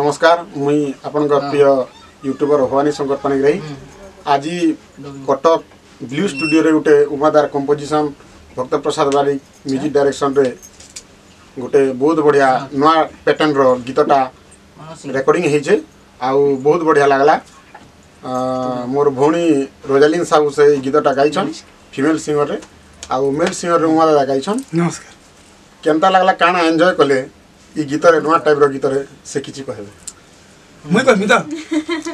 নমস্কার মুই আপনার হ্যাঁ। প্রিয় ইউট্যুবর ভবানী শঙ্কর পানিগ্রাহী আজ কটক ব্লু স্টুডিওরে গোটে উমাদার কম্পোজিশন ভক্ত প্রসাদ বারিক মিউজিক ডাইরেকশনরে গোটে বহুত বঢ়িয়া হ্যাঁ। নূয়া প্যাটর্নর গীতটা রেকর্ডিং হয়েছে আউ বহুত বঢ়িয়া লাগলা মোর ভৌণী রোজালিন সাহু সেই গীতটা গাইছন ফিমেল সিঙ্গরে আউ মেল সিঙ্গরে উমাদাদা গাইছন নমস্কার কেন্তা লাগলা কাଣା এনজয় কলে ଇ ଗୀତରେ ନୂଆ ଟାଇପ୍ର ଗୀତରେ ସେ କିଛି କହିବେ ମୁଇଁ କହିବି ତ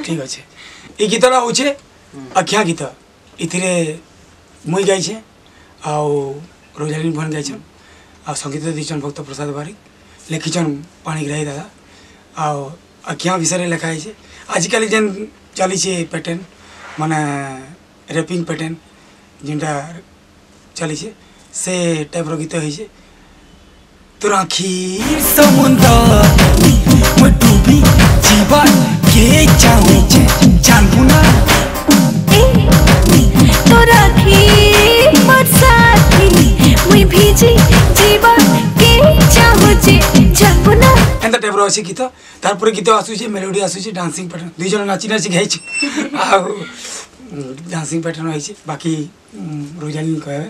ଠିକ୍ ଅଛେ ଇ ଗୀତଟା ହଉଛେ ଆଖ୍ୟା ଗୀତ ଇଥିରେ ମୁଇଁ ଗାଇଛେ ଆଉ ରୋଜାଲିନ ଭୁବନ ଗାଇଛନ୍ ଆଉ ସଙ୍ଗୀତ ଦେଇଛନ୍ ଭକ୍ତ ପ୍ରସାଦ ବାରିକ ଲେଖିଛନ୍ ପାଣିଗ୍ରାହୀ ଦାଦା ଆଉ ଆଖ୍ୟା ବିଷୟରେ ଲେଖା ହେଇଛେ ଆଜିକାଲି ଯେନ୍ ଚାଲିଛେ ପ୍ୟାଟର୍ନ ମାନେ ରେପିଂ ପ୍ୟାଟର୍ନ ଯେନ୍ଟା ଚାଲିଛେ ସେ ଟାଇପ୍ର ଗୀତ ହେଇଛେ तुराखीर समुंदर में डूबी जीवन के जाऊं जानबू ना तुराखी बरसात में भीजी जीवन के जाऊं जानबू ना ଏନ୍ତା ଟାଇପ୍ର ଅଛି ଗୀତ ତାପରେ ଗୀତ ଆସୁଛି ମେଲୋଡ଼ି ଆସୁଛି ଡ୍ୟାନ୍ସିଂ ପ୍ୟାଟର୍ନ ଦୁଇ ଜଣ ନାଚି ନାଚିକି ହେଇଛି ଆଉ ଡ୍ୟାନ୍ସିଂ ପ୍ୟାଟର୍ନ ହେଇଛି ବାକି ରୋଜାଲିନ୍ କହିବେ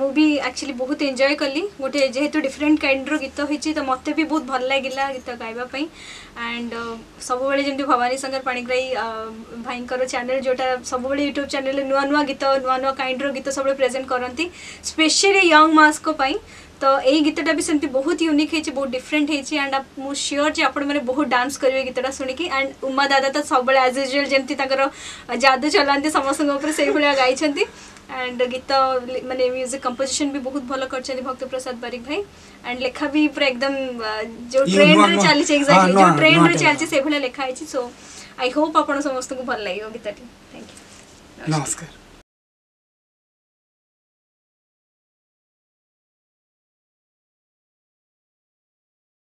ମୁଁ ବି ଆକ୍ଚୁଆଲି ବହୁତ ଏନ୍ଜୟ କଲି ଗୋଟେ ଯେହେତୁ ଡିଫରେଣ୍ଟ କାଇଣ୍ଡର ଗୀତ ହୋଇଛି ତ ମୋତେ ବି ବହୁତ ଭଲ ଲାଗିଲା ଗୀତ ଗାଇବା ପାଇଁ ଆଣ୍ଡ ସବୁବେଳେ ଯେମିତି ଭବାନୀ ଶଙ୍କର ପାଣିଗ୍ରାହୀ ଭାଇଙ୍କର ଚ୍ୟାନେଲ୍ ଯେଉଁଟା ସବୁବେଳେ ୟୁଟ୍ୟୁବ୍ ଚ୍ୟାନେଲ୍ରେ ନୂଆ ନୂଆ ଗୀତ ନୂଆ ନୂଆ କାଇଣ୍ଡର ଗୀତ ସବୁବେଳେ ପ୍ରେଜେଣ୍ଟ କରନ୍ତି ସ୍ପେଶିଆଲି ୟଙ୍ଗ ମାସ୍କ ପାଇଁ ତ ଏଇ ଗୀତଟା ବି ସେମିତି ବହୁତ ୟୁନିକ୍ ହେଇଛି ବହୁତ ଡିଫରେଣ୍ଟ ହେଇଛି ଆଣ୍ଡ ମୁଁ ସିଓର୍ ଯେ ଆପଣମାନେ ବହୁତ ଡାନ୍ସ କରିବେ ଗୀତଟା ଶୁଣିକି ଆଣ୍ଡ ଉମା ଦାଦା ତ ସବୁବେଳେ ଆଜ୍ ୟୁଜୁଆଲ୍ ଯେମିତି ତାଙ୍କର ଯାଦୁ ଚଲାନ୍ତି ସମସ୍ତଙ୍କ ଉପରେ ସେଇଭଳିଆ ଗାଇଛନ୍ତି एंड गीत माने म्यूजिक कंपोजिशन भी बहुत भल कर भक्त प्रसाद बारिक भाई एंड लेखा भी पूरा एकदम जो ट्रेन रे चली छे एग्जैक्टली जो ट्रेन रे चली छे से भले लेखा है सो आई होप आपण समस्त को भल लागियो गीतटी थैंक यू नमस्कार